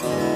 Bye.